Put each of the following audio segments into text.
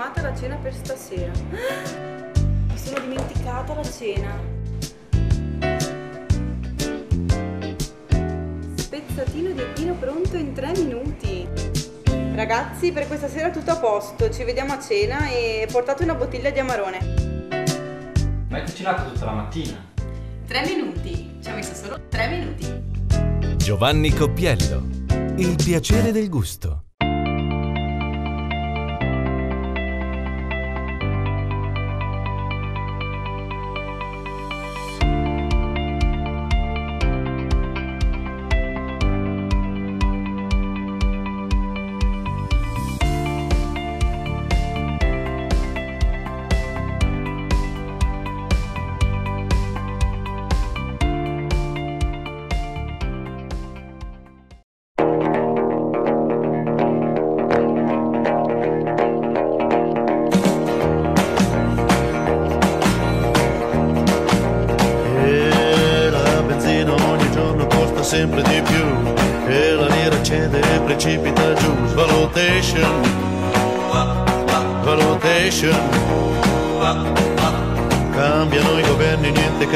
fermata la cena per stasera. Mi sono dimenticata la cena. Spezzatino di epino pronto in tre minuti. Ragazzi, per questa sera tutto a posto. Ci vediamo a cena e portate una bottiglia di amarone. Ma hai cucinato tutta la mattina. Tre minuti. Ci ha messo solo tre minuti. Giovanni Coppiello. Il piacere del gusto.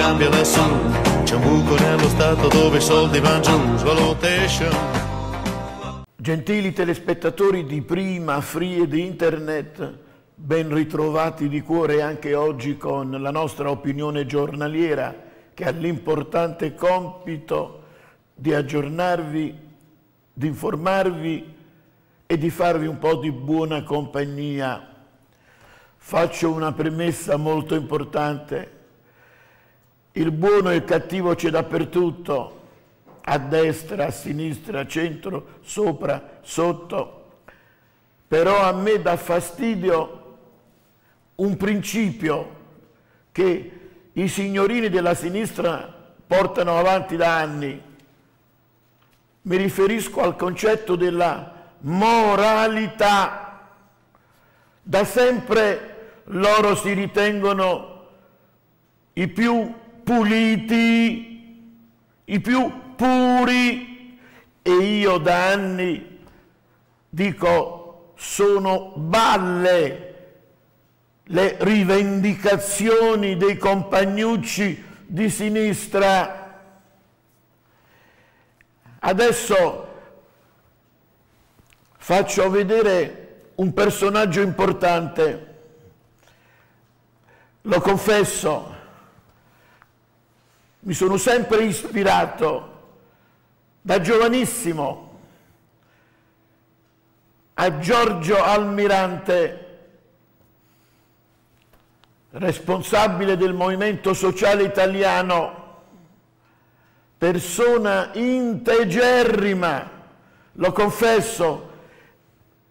Cambia lassù. C'è un buco nello Stato dove i soldi vanno giù. Valutation. Gentili telespettatori di Prima Free ed Internet, ben ritrovati di cuore anche oggi con la nostra opinione giornaliera che ha l'importante compito di aggiornarvi, di informarvi e di farvi un po' di buona compagnia. Faccio una premessa molto importante. Il buono e il cattivo c'è dappertutto a destra, a sinistra, a centro, sopra, sotto. Però a me dà fastidio un principio che i signorini della sinistra portano avanti da anni. Mi riferisco al concetto della moralità. Da sempre loro si ritengono i più puliti, i più puri e io da anni dico sono balle le rivendicazioni dei compagnucci di sinistra. Adesso faccio vedere un personaggio importante, lo confesso, mi sono sempre ispirato da giovanissimo a Giorgio Almirante, responsabile del Movimento Sociale Italiano, persona integerrima, lo confesso,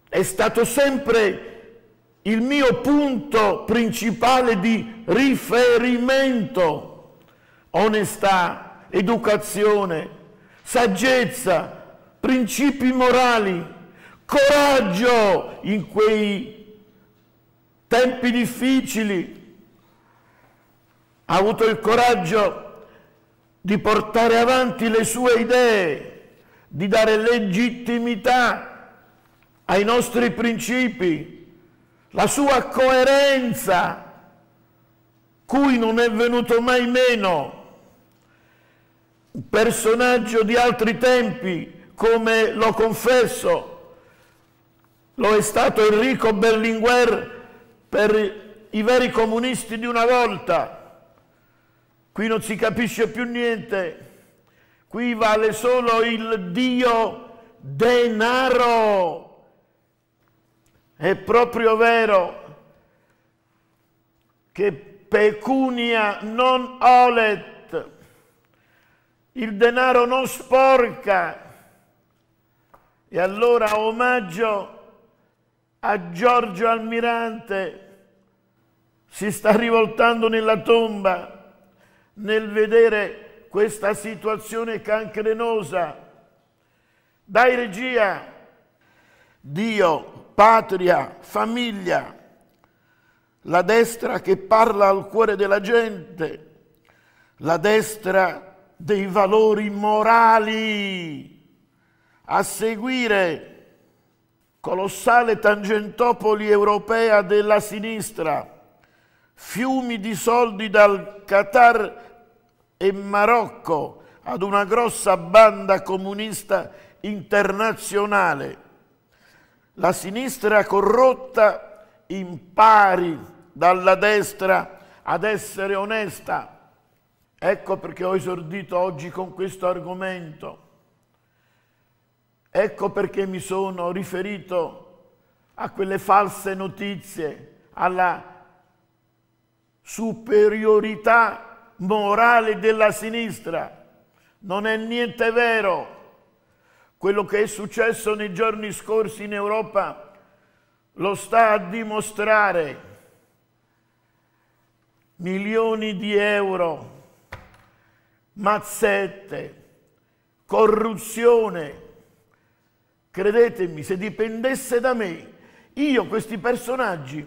è stato sempre il mio punto principale di riferimento, onestà, educazione, saggezza, principi morali, coraggio in quei tempi difficili. Ha avuto il coraggio di portare avanti le sue idee, di dare legittimità ai nostri principi, la sua coerenza, cui non è venuto mai meno. Personaggio di altri tempi, come lo confesso, lo è stato Enrico Berlinguer per i veri comunisti di una volta. Qui non si capisce più niente, qui vale solo il Dio denaro. È proprio vero che pecunia non olet, il denaro non sporca. E allora omaggio a Giorgio Almirante si sta rivoltando nella tomba nel vedere questa situazione cancrenosa. Dai regia, Dio, patria, famiglia, la destra che parla al cuore della gente, la destra dei valori morali a seguire colossale tangentopoli europea della sinistra, fiumi di soldi dal Qatar e Marocco ad una grossa banda comunista internazionale. La sinistra corrotta impari dalla destra ad essere onesta. Ecco perché ho esordito oggi con questo argomento. Ecco perché mi sono riferito a quelle false notizie, alla superiorità morale della sinistra. Non è niente vero. Quello che è successo nei giorni scorsi in Europa lo sta a dimostrare. Milioni di euro, mazzette, corruzione. Credetemi, se dipendesse da me, io questi personaggi,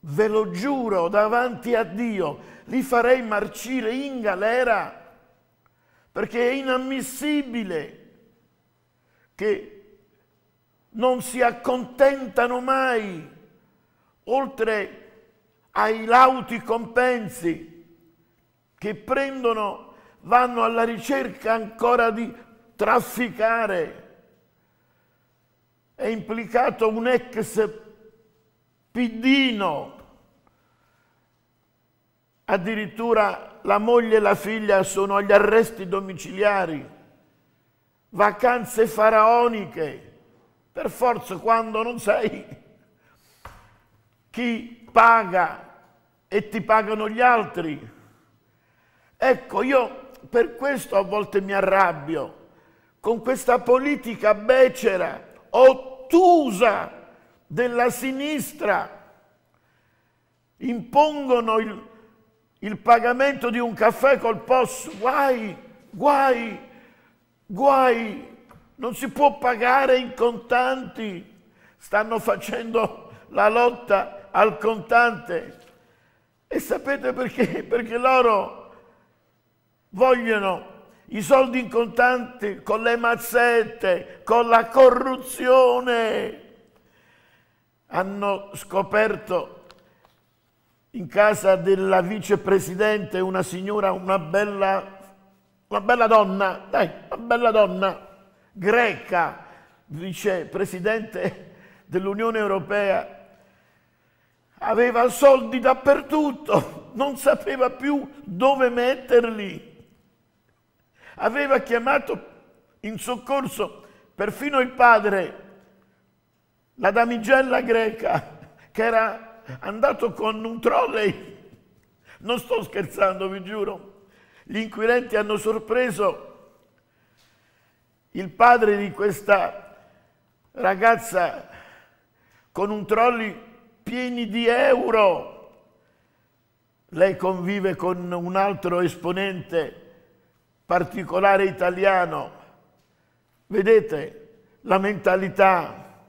ve lo giuro davanti a Dio, li farei marcire in galera perché è inammissibile che non si accontentano mai, oltre ai lauti compensi che prendono, vanno alla ricerca ancora di trafficare. È implicato un ex piddino, addirittura la moglie e la figlia sono agli arresti domiciliari, vacanze faraoniche per forza quando non sai chi paga e ti pagano gli altri. Ecco, io per questo a volte mi arrabbio con questa politica becera, ottusa della sinistra. Impongono il, il pagamento di un caffè col POS. Guai, guai, guai non si può pagare in contanti, stanno facendo la lotta al contante. E sapete perché? Perché loro vogliono i soldi in contanti con le mazzette, con la corruzione. Hanno scoperto in casa della vicepresidente una signora, una bella, una bella donna, dai, una bella donna, greca, vicepresidente dell'Unione Europea, aveva soldi dappertutto, non sapeva più dove metterli. Aveva chiamato in soccorso perfino il padre, la damigella greca, che era andato con un trolley. Non sto scherzando, vi giuro. Gli inquirenti hanno sorpreso il padre di questa ragazza con un trolley pieni di euro. Lei convive con un altro esponente particolare italiano. Vedete la mentalità.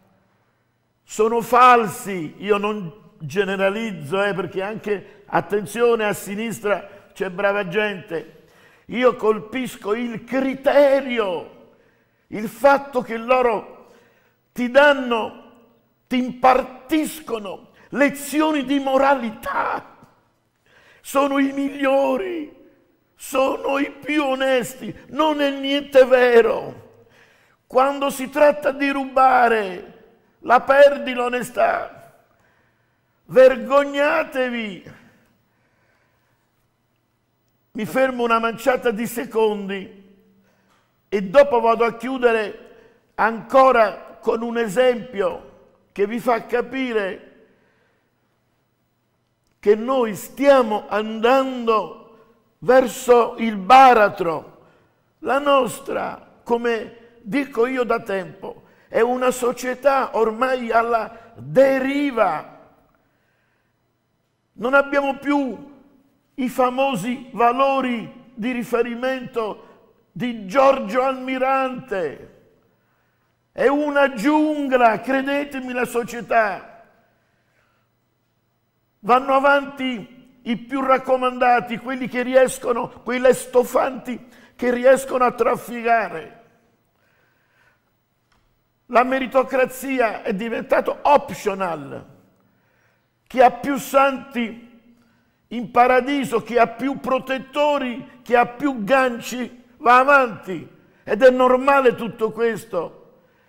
Sono falsi, io non generalizzo eh, perché anche, attenzione, a sinistra c'è brava gente. Io colpisco il criterio il fatto che loro ti danno, ti impartiscono lezioni di moralità, sono i migliori, sono i più onesti, non è niente vero. Quando si tratta di rubare, la perdi l'onestà. Vergognatevi. Mi fermo una manciata di secondi e dopo vado a chiudere ancora con un esempio che vi fa capire che noi stiamo andando verso il baratro. La nostra, come dico io da tempo, è una società ormai alla deriva. Non abbiamo più i famosi valori di riferimento di Giorgio Almirante. È una giungla, credetemi, la società. Vanno avanti i più raccomandati, quelli che riescono, quei stofanti che riescono a trafficare. La meritocrazia è diventato optional. Chi ha più santi in paradiso, chi ha più protettori, chi ha più ganci va avanti. Ed è normale tutto questo.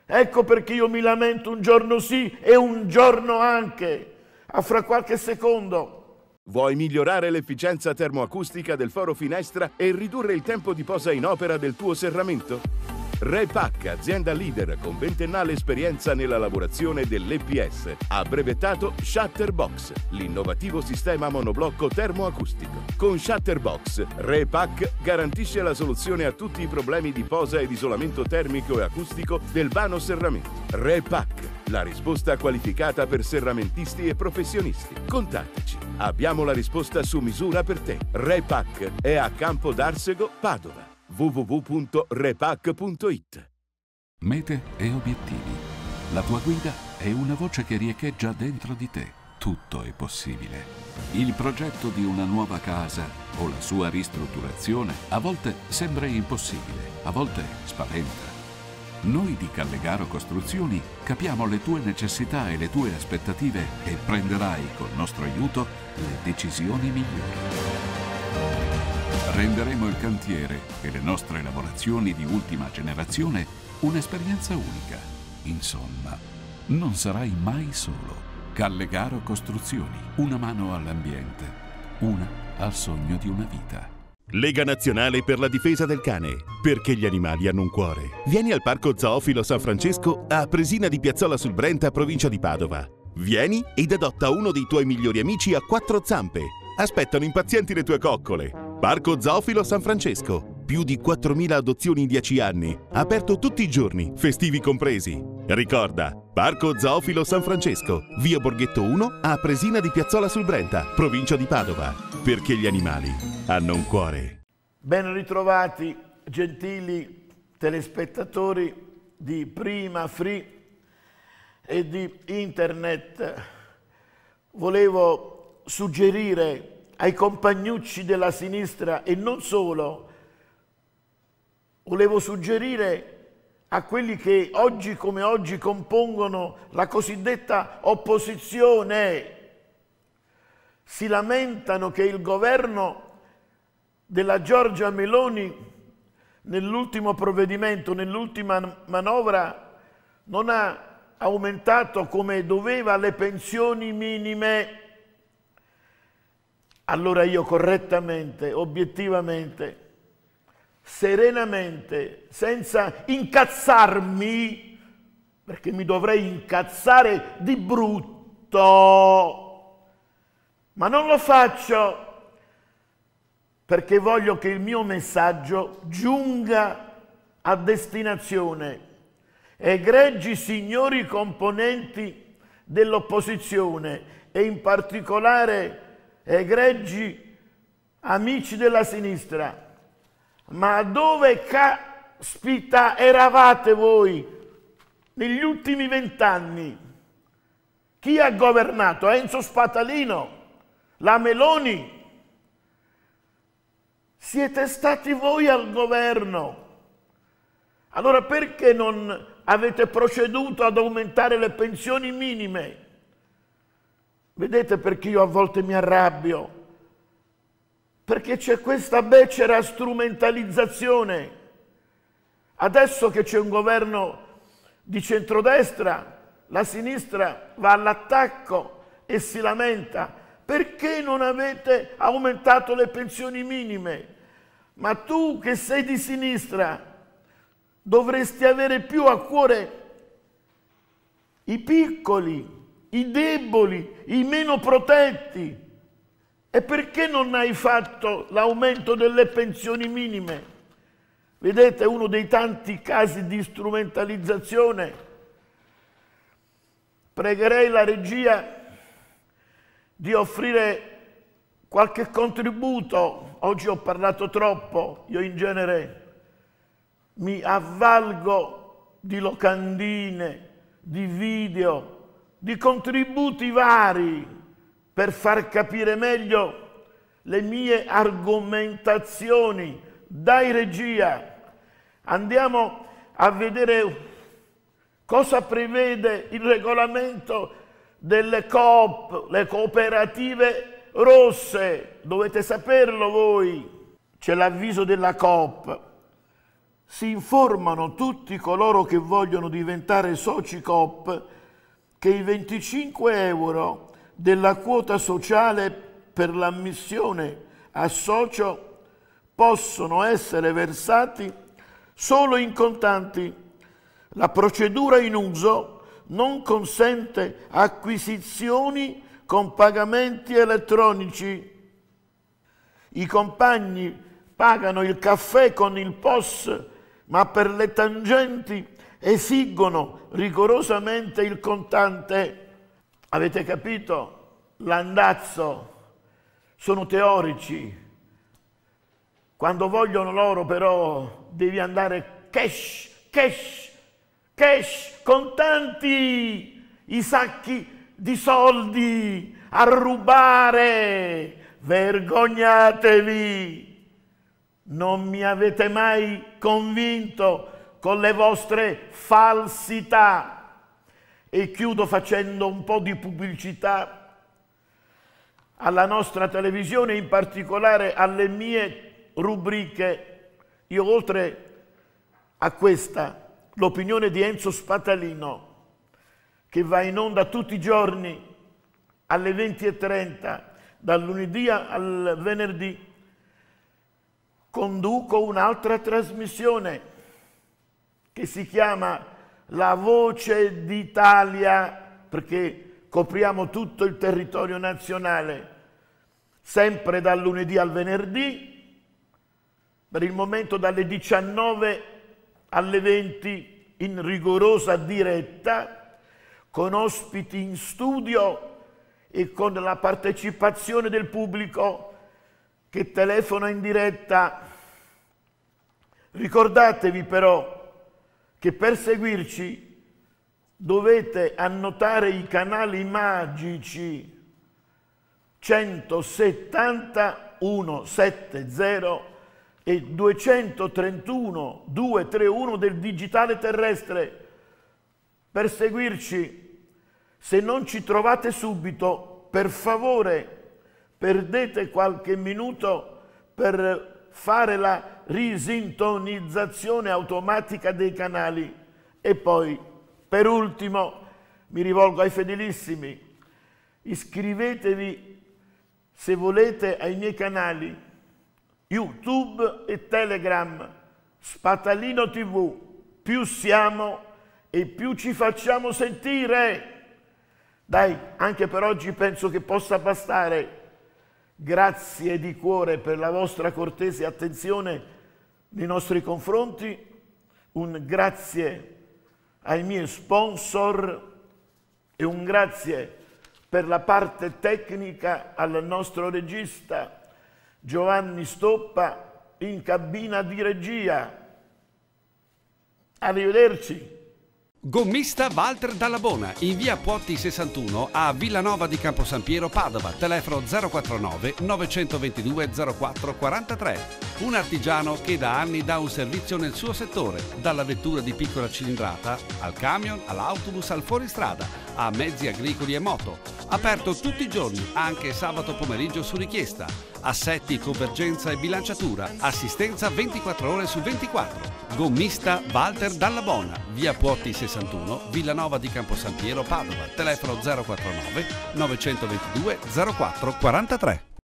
Ecco perché io mi lamento un giorno sì e un giorno anche. A fra qualche secondo. Vuoi migliorare l'efficienza termoacustica del foro finestra e ridurre il tempo di posa in opera del tuo serramento? Repac, azienda leader con ventennale esperienza nella lavorazione dell'EPS, ha brevettato Shutterbox, l'innovativo sistema monoblocco termoacustico. Con Shutterbox, Repac garantisce la soluzione a tutti i problemi di posa ed isolamento termico e acustico del vano serramento. Repac, la risposta qualificata per serramentisti e professionisti. Contattaci. Abbiamo la risposta su misura per te. Repac è a Campo d'Arsego, Padova www.repac.it Mete e obiettivi. La tua guida è una voce che riecheggia dentro di te. Tutto è possibile. Il progetto di una nuova casa o la sua ristrutturazione a volte sembra impossibile, a volte spaventa. Noi di Callegaro Costruzioni capiamo le tue necessità e le tue aspettative e prenderai col nostro aiuto le decisioni migliori. Renderemo il cantiere e le nostre lavorazioni di ultima generazione un'esperienza unica. Insomma, non sarai mai solo. Callegaro Costruzioni, una mano all'ambiente, una al sogno di una vita. Lega Nazionale per la difesa del cane, perché gli animali hanno un cuore. Vieni al Parco Zoofilo San Francesco a Presina di Piazzola sul Brenta, provincia di Padova. Vieni ed adotta uno dei tuoi migliori amici a quattro zampe. Aspettano impazienti le tue coccole. Parco Zoofilo San Francesco. Più di 4.000 adozioni in 10 anni. Aperto tutti i giorni, festivi compresi. Ricorda, Parco Zoofilo San Francesco, via Borghetto 1 a Presina di Piazzola sul Brenta, provincia di Padova. Perché gli animali hanno un cuore. Ben ritrovati, gentili telespettatori di Prima Free e di Internet. Volevo suggerire ai compagnucci della sinistra e non solo, volevo suggerire a quelli che oggi come oggi compongono la cosiddetta opposizione, si lamentano che il governo della Giorgia Meloni nell'ultimo provvedimento, nell'ultima manovra, non ha aumentato come doveva le pensioni minime. Allora io correttamente, obiettivamente, serenamente, senza incazzarmi, perché mi dovrei incazzare di brutto, ma non lo faccio perché voglio che il mio messaggio giunga a destinazione. Egregi signori componenti dell'opposizione e in particolare egregi amici della sinistra, ma dove caspita eravate voi negli ultimi vent'anni? Chi ha governato? Enzo Spatalino, la Meloni. Siete stati voi al governo. Allora perché non avete proceduto ad aumentare le pensioni minime? Vedete perché io a volte mi arrabbio? Perché c'è questa becera strumentalizzazione. Adesso che c'è un governo di centrodestra, la sinistra va all'attacco e si lamenta. Perché non avete aumentato le pensioni minime? Ma tu che sei di sinistra dovresti avere più a cuore i piccoli, i deboli, i meno protetti. E perché non hai fatto l'aumento delle pensioni minime? Vedete uno dei tanti casi di strumentalizzazione. Pregherei la regia di offrire qualche contributo. Oggi ho parlato troppo, io in genere mi avvalgo di locandine, di video, di contributi vari per far capire meglio le mie argomentazioni. Dai regia, andiamo a vedere Cosa prevede il regolamento delle coop, le cooperative rosse? Dovete saperlo voi. C'è l'avviso della coop. Si informano tutti coloro che vogliono diventare soci coop che i 25 euro della quota sociale per l'ammissione a socio possono essere versati solo in contanti la procedura in uso non consente acquisizioni con pagamenti elettronici. I compagni pagano il caffè con il POS, ma per le tangenti esigono rigorosamente il contante. Avete capito? L'andazzo sono teorici. Quando vogliono loro però devi andare cash, cash cash, contanti, i sacchi di soldi a rubare. Vergognatevi! Non mi avete mai convinto con le vostre falsità. E chiudo facendo un po' di pubblicità alla nostra televisione, in particolare alle mie rubriche. Io oltre a questa l'opinione di Enzo Spatalino, che va in onda tutti i giorni alle 20.30, dal lunedì al venerdì, conduco un'altra trasmissione che si chiama La Voce d'Italia, perché copriamo tutto il territorio nazionale, sempre dal lunedì al venerdì, per il momento dalle 19 alle 20 in rigorosa diretta, con ospiti in studio e con la partecipazione del pubblico che telefona in diretta. Ricordatevi però che per seguirci dovete annotare i canali magici 170 170 e 231 231 del digitale terrestre per seguirci. Se non ci trovate subito, per favore, perdete qualche minuto per fare la risintonizzazione automatica dei canali. E poi, per ultimo, mi rivolgo ai fedelissimi, iscrivetevi se volete ai miei canali YouTube e Telegram, Spatalino TV, più siamo e più ci facciamo sentire. Dai, anche per oggi penso che possa bastare. Grazie di cuore per la vostra cortese attenzione nei nostri confronti. Un grazie ai miei sponsor e un grazie per la parte tecnica al nostro regista Giovanni Stoppa in cabina di regia. Arrivederci. Gommista Walter Dallabona in via Puotti 61 a Villanova di Camposampiero Padova, telefono 049 922 0443. Un artigiano che da anni dà un servizio nel suo settore, dalla vettura di piccola cilindrata al camion, all'autobus, al fuoristrada, a mezzi agricoli e moto. Aperto tutti i giorni, anche sabato pomeriggio su richiesta. Assetti, convergenza e bilanciatura. Assistenza 24 ore su 24. Gommista Walter Dallabona, via Puotti 61, Villanova di Camposampiero, Padova. Telefono 049 922 0443.